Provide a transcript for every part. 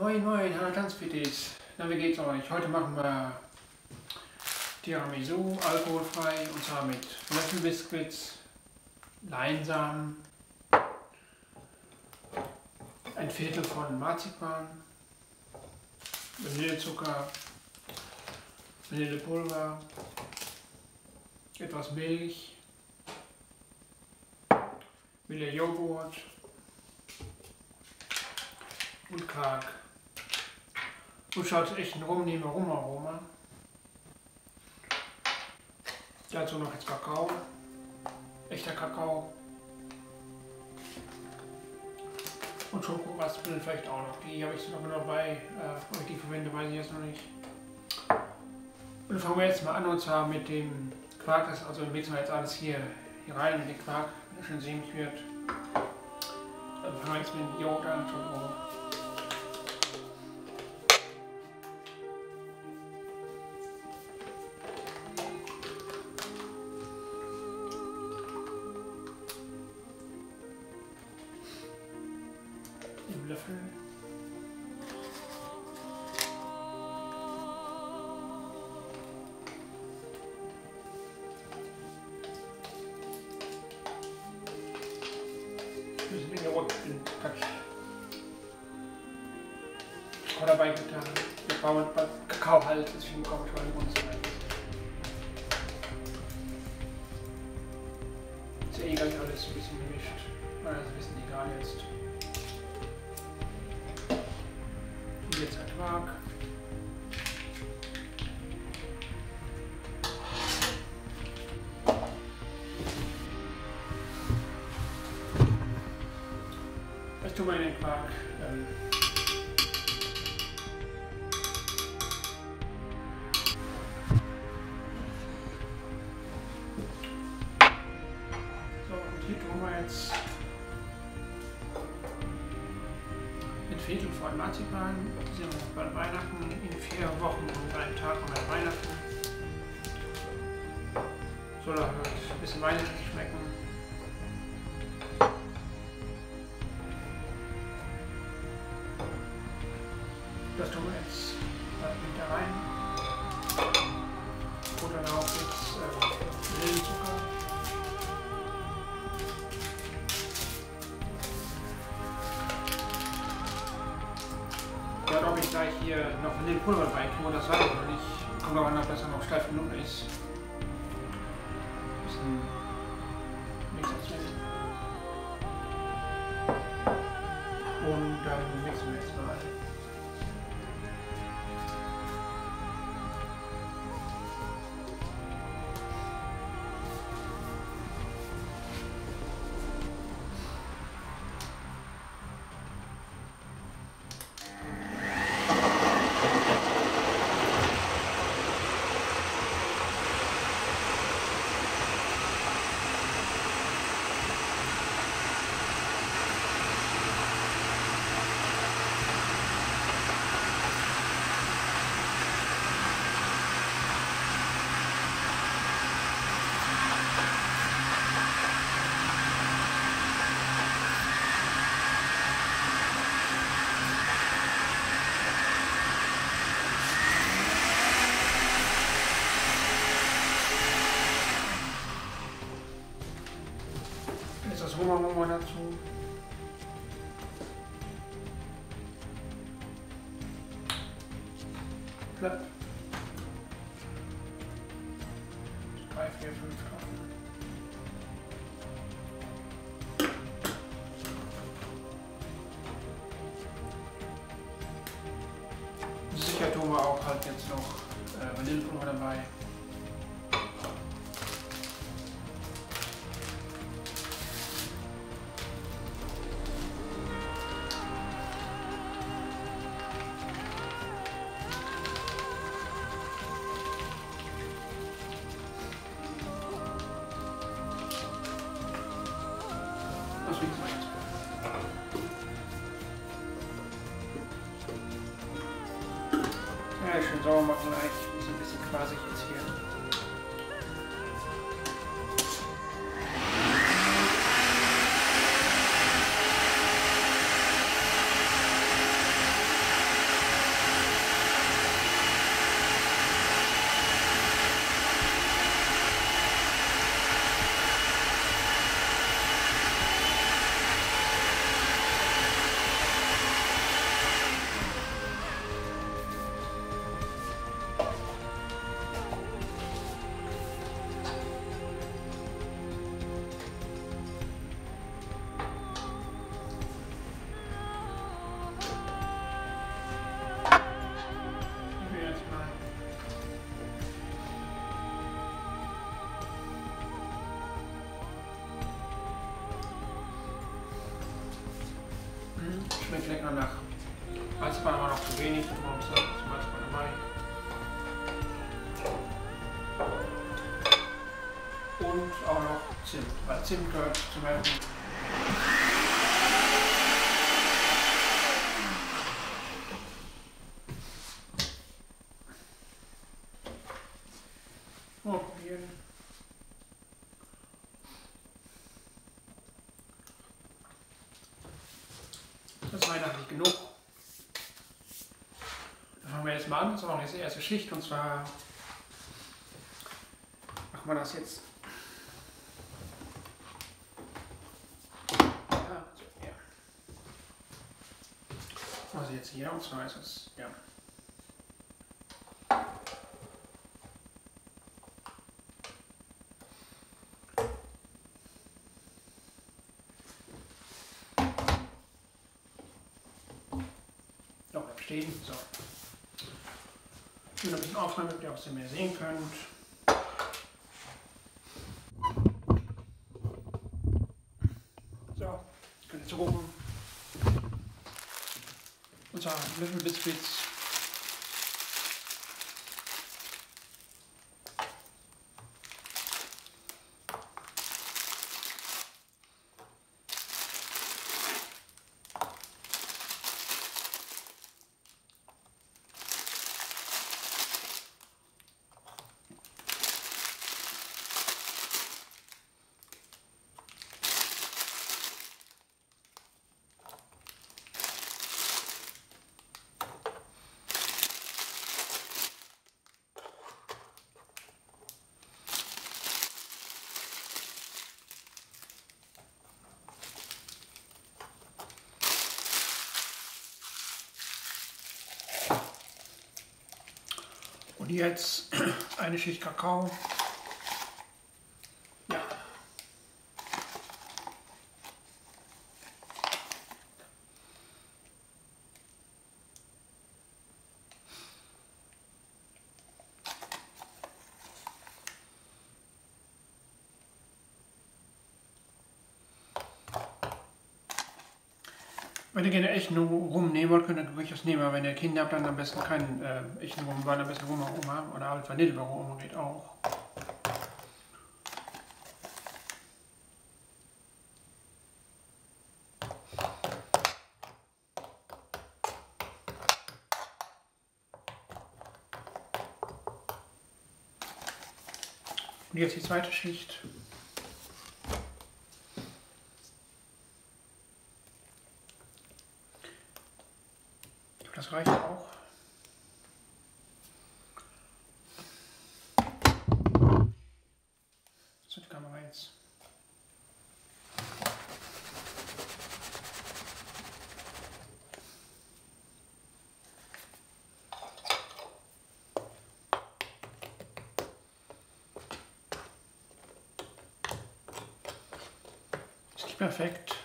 Moin Moin, hallo Tanzpitis. Na, wie geht's euch? Heute machen wir Tiramisu, alkoholfrei, und zwar mit Löffelbiskuits, Leinsamen, ein Viertel von Marzipan, Vanillezucker, Vanillepulver, etwas Milch, Vanillejoghurt und Quark. So schaut es echt ein rumnehmen Rum-Aroma. Dazu noch jetzt Kakao, echter Kakao. Und Schokoraspeln vielleicht auch noch. Die habe ich noch dabei. Äh, ob ich die verwende, weiß ich jetzt noch nicht. Und fangen wir jetzt mal an und zwar mit dem Quark. Das also mixen wir jetzt alles hier, hier rein in den Quark, der schön sämig wird. Dann fangen wir jetzt mit dem Joghurt an. Kakao dabei getan. Wir brauchen Kakao halt, deswegen komme ich mal uns rein. Ist ja eh gleich alles ein bisschen gemischt. Das ist ein bisschen egal jetzt. jetzt Ertrag. Tun wir in den Quark. Ähm Bei Weihnachten in vier Wochen und einen Tag nach Weihnachten. Soll er halt ein bisschen weihnachtlich schmecken. Noch Vanillepulver rein tue, das weiß ich noch nicht. Kommt ob das dann noch steif genug ist. Jetzt das Hummermummer dazu. Platt. Und auch noch Zimt, weil Zimt gehört zum Beispiel. Oh, probieren. Das war eigentlich genug. Dann fangen wir jetzt mal an. Das war jetzt die erste Schicht und zwar machen wir das jetzt. Ja, so, ja. Also jetzt hier und zwar ist es, ja. Noch bleibt stehen. So. Ich will ein bisschen aufräumen, damit ihr auch ein mehr sehen könnt. So, könnt ihr zugucken. Und zwar Löffel Biscuits. Und jetzt eine Schicht Kakao. Ja. Wenn ihr gerne echten Rum nehmen wollt, könnt ihr durchaus nehmen, aber wenn ihr Kinder habt, dann am besten keinen äh, echten Rum, weil am besten Rum haben oder halt Vanillerum geht auch. Und jetzt die zweite Schicht. Das reicht auch. So, die Kamera jetzt. Ist perfekt.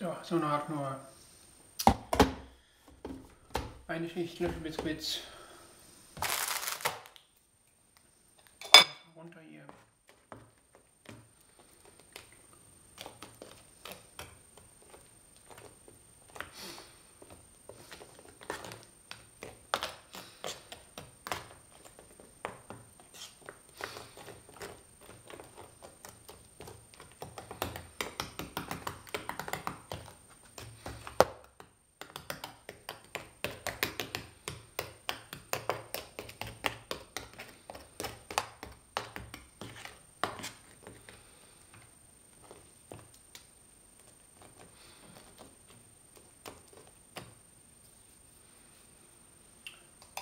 Ja, so eine Art nur eine Schicht Löffelbiskuits. Runter hier.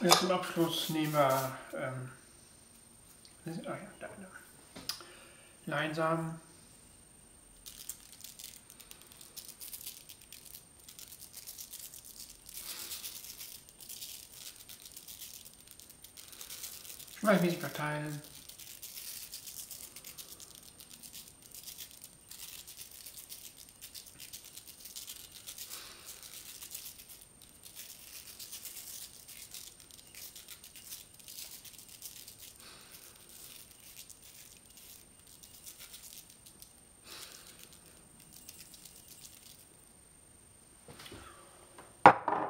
Jetzt zum Abschluss nehmen wir ähm, Oh ja, da, da. Leinsamen. Gleichmäßig verteilen.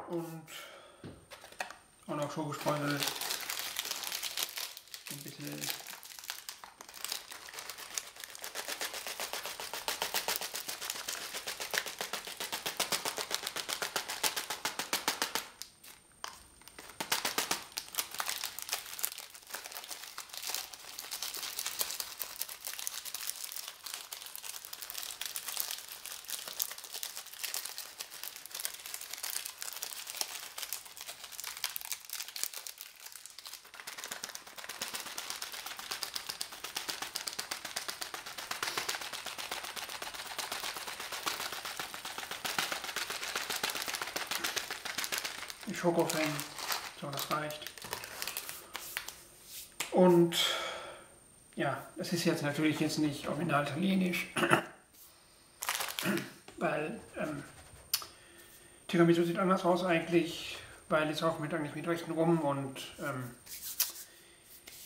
und auch noch Schokospeusel. Ein bisschen Schokofan. So, das reicht. Und ja, das ist jetzt natürlich jetzt nicht original italienisch, weil ähm, Tiramisu sieht anders aus eigentlich, weil es auch mit, eigentlich mit rechten Rum und ähm,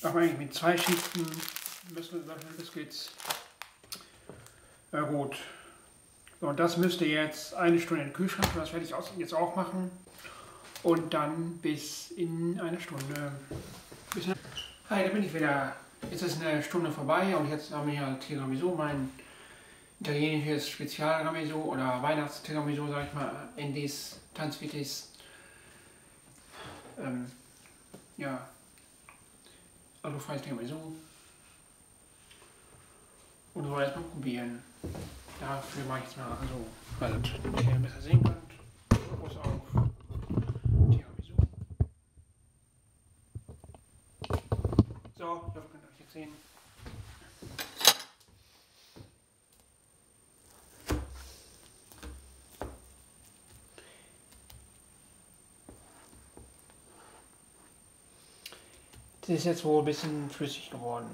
auch eigentlich mit zwei Schichten Biscuits. Ja gut. Und das müsste jetzt eine Stunde in den Kühlschrank, das werde ich jetzt auch machen und dann bis in eine Stunde. Bis Hi, da bin ich wieder. Jetzt ist eine Stunde vorbei und jetzt haben wir hier Tiramisu, mein italienisches Spezial-Tiramisu oder Weihnachts-Tiramisu, sag ich mal, Endis, Tanzvitis. Ähm, ja, alufreies Tiramisu. Und so erstmal probieren. Dafür mache ich jetzt mal so, weil ihr besser sehen könnt. Fokus auf. So, sehen. Das ist jetzt wohl ein bisschen flüssig geworden.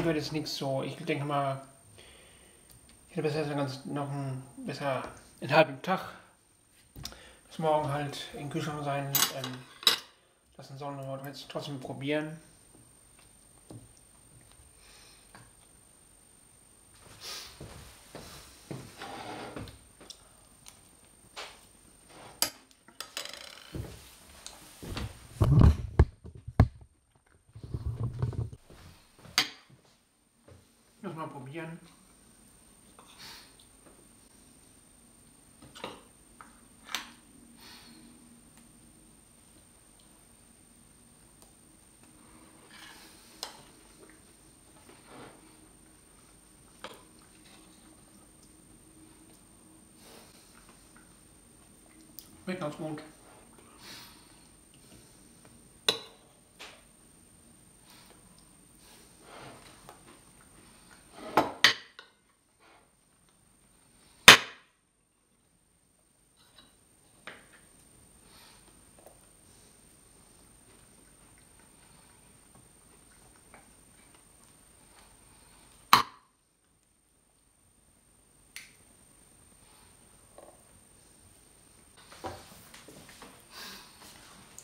Sehen wird jetzt nichts so. Ich denke mal, ich hätte besser ganz noch ein, besser einen halben Tag bis morgen halt in Kühlschrank sein ähm, lassen sollen. Aber jetzt trotzdem probieren. Mal probieren.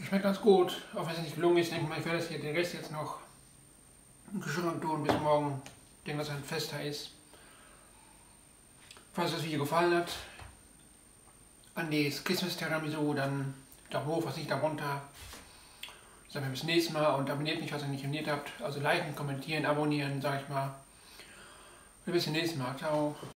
Schmeckt ganz gut. Auch wenn es nicht gelungen ist. denke mal, ich werde das hier den Rest jetzt noch Kühlschrank tun bis morgen. Ich denke, dass ein fester ist. Falls das Video gefallen hat, an die Christmas Tiramisu, dann Daumen hoch, was nicht darunter. Sagen wir bis nächstes Mal und abonniert mich, was ihr nicht abonniert habt. Also liken, kommentieren, abonnieren, sag ich mal. Und bis zum nächsten Mal. Ciao.